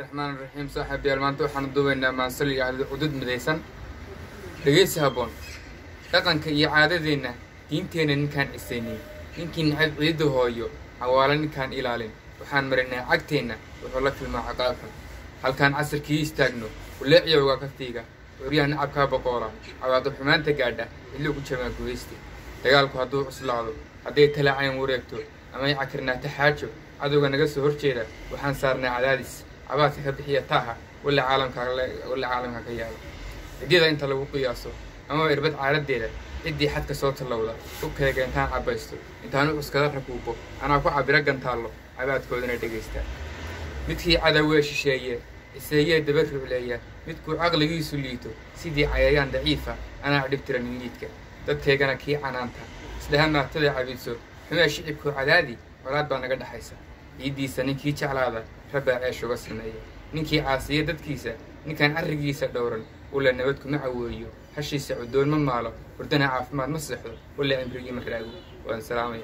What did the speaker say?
raxmaan raxiim saaxiibayaal maanta waxaanu duubaynaa maansal iyo cadad cudud midaysan. Dhegaysi habboon. Dhaqanka iyo caadadeenna diinteenna ninkaan cisaynay ninkii nacab ciidda hooyo cawaalo ninkaan ilaalin. Waxaan marinaa cagteenna wuxuu la filmaa caqaabxun halkaan casirkii istaagno uleeciyowga kaftiiga. Curyaha nacabkaa boqoola cawaaqib xumaanta gaadha xilli ugu jamaa gubeyste dagaalku hadduu cuslaado hadday talaacayn wareegto amay cakirnaato xaajo cadowga naga soo horjeeda waxaan saarnaa cadaadis cabaadka ka bixiya taaha walla caalamka walla caalamka ka yaaba cidyada inta lagu qiyaaso amaba irbad caaladeeda ciddii xadka soo tallowda hubkayga intaan cabaysto intaan u cuskada rakuubo anaa ku cabiro gantaallo cabaadkoodana dhegaystaa midkii cadawee shisheeye iseeyee daba rucleeya midkuu caqligiisu liito sidii cayayaan daciifa anaa dhibtiranin liidka dadkaygana kii canaanta isdhaha maagtada cabidso xumee shicibkuu cadaadi colaad baa naga dhexaysa ciiddiisa ninkii jeclaada rabbaa ceesh uga sameeya ninkii caasiya dadkiisa ninkaan carrigiisa dhowran. Ulla nabad kuma caweeyo hashiisa cudoon ma maalo. Hurdana caafimaad ma seexdo. Walla cimrigii ma raago. Waan salaamaya